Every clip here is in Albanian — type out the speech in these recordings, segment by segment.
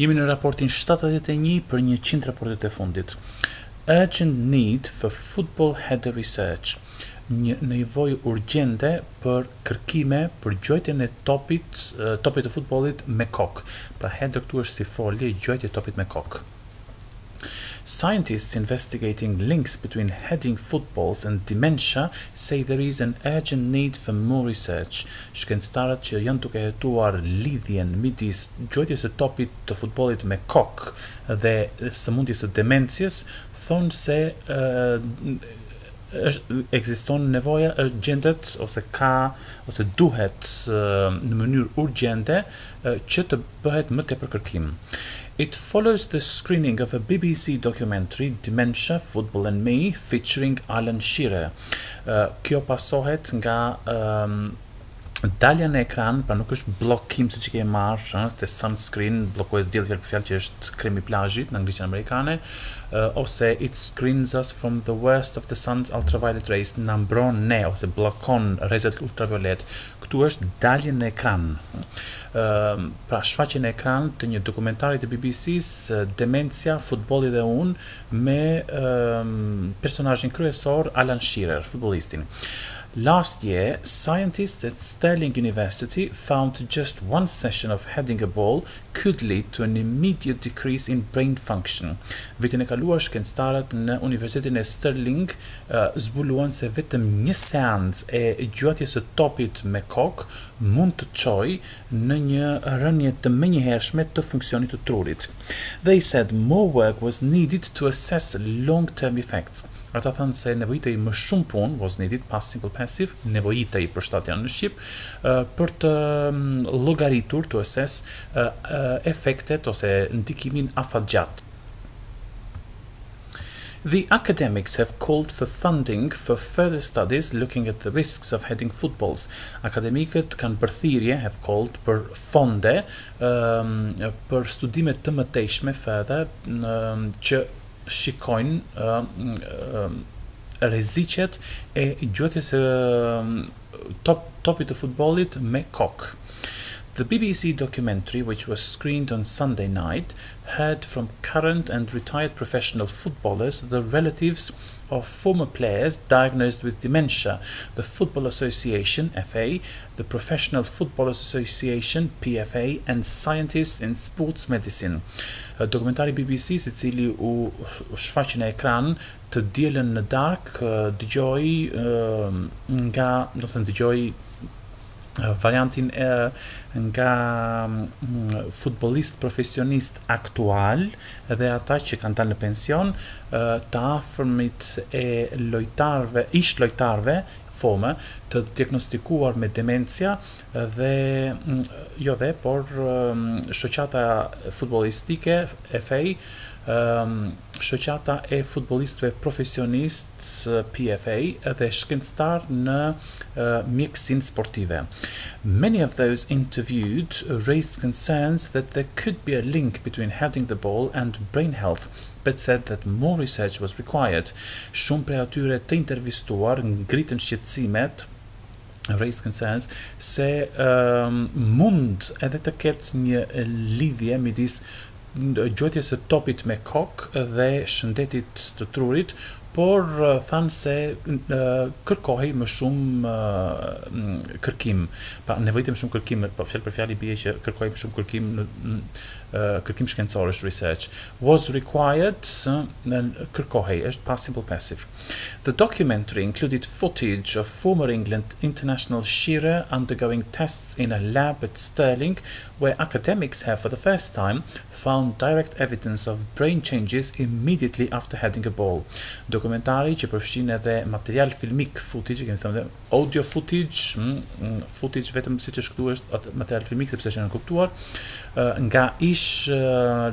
Jemi në raportin shtatëdhjetë e një për njëqind raportet e fundit. Urgent need for football header research, një nevojë urgjente për kërkime për gjuajtjen e topit, topit të futbollit me kokë. Pra header këtu është si folje, gjuajtje e topit me kokë. Scientists investigating links between heading footballs and dementia say there is an urgent need for more research, Shkencëtarët që janë duke hetuar lidhjen midis gjuajtjes së topit të futbollit me kokë dhe sëmundjes së demencës thonë se ekziston nevoja urgjente ose ka ose duhet në mënyrë urgjente që të bëhet më tepër kërkim. It follows the screening of a bbc documentary Dementia, Football and Me featuring Alan Shearer. Kjo pasohet nga dalja në ekran, pra nuk është bllokim siç e kemi marrë, ëh, te sunscreen, bllokues dielli fjalë për fjalë që është krem i plazhit në anglishten amerikane, ose it screens us from the worst of the sun's ultraviolet rays, na mbron ne ose bllokon rrezet ultravioletë Këtu është daljen në ekran, pra shfaqjen në ekran të një dokumentari të BBC-së, Demencia, Futbolli dhe Unë, me personazhin kryesor Alan Shearer, futbollistin. Last year, scientists at Stirling University found just one session of heading a ball could lead to an immediate decrease in brain function. Vitin e kaluar shkencëtarët në Universitetin e Stirling zbuluan se vetëm një seancë e gjuatjes së topit me kokë mund të çojë në një rënie të menjëhershme të funksionit të trurit. They said more work was needed to assess long-term effects. Ata thanë se nevojitej më shumë punë, was needed, past simple passive, nevojitej përshtatja në shqip, për të llogaritur, to assess, efektet ose ndikimin afatgjatë. The academics have called for funding for further studies looking at the risks of heading footballs, Akademikët kanë bërë thirrje, have called, për fonde për studime të mëtejshme further që shikojnë um, um, rreziqet e gjuhës së top topit të futbollit me kokë The BBC documentary, which was screened on Sunday night, heard from current and retired professional footballers the relatives of former players diagnosed with dementia, the Football Association FA, The Professional Footballers' Association, PFA, and Scientists in Sports Medicine, dokumentari i bbc-së i cili u shfaq në ekran të dielën në darkë dëgjoi nga do të thënë dëgjoi variantin nga futbollistë profesionistë aktualë dhe ata që kanë dalë në pension, të afërmit e lojtarëve ish lojtarëve forme, të diagnostikuar me demencia dhe jo dhe por shoqata futbollistike FA shoqata e futbollistëve profesionistë PFA dhe shkencëtar në mjekësinë sportive many of those interviewed raised concerns that there could be a link between heading the ball and brain health But said that more research was required. Shumë prej atyre të intervistuar ngritën shqetësimet, raised concerns, se mund edhe të ketë një lidhje midis gjuajtjes së topit me kokë dhe shëndetit të trurit, por thanë se kërkohej më shumë kërkim, pra nevojitet më shumë kërkim, fjalë për fjalë i bie që kërkohej më shumë kërkim në kërkim shkencor research. Was required kërkohej është past simple passive. The documentary included footage of former England international Shearer undergoing tests in a lab at Stirling where academics have for the first time found direct evidence of brain changes immediately after heading a ball. The dokumentari që përfshin edhe material filmik footage, kemi thënë Audio footage, footage vetëm siç është këtu është material filmik sepse është e nënkuptuar, nga ish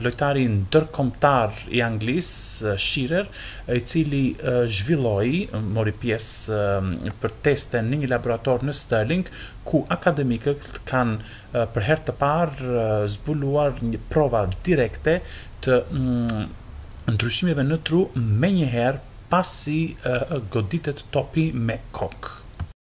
lojtari ndërkombëtar i Anglisë, Shearer, i cili zhvilloi, mori pjesë për teste në një laborator në Stirling, ku akademikët kanë për herë të parë zbuluar një prova direkte të ndryshimeve në tru menjëherë Pasi goditet topi me kokë.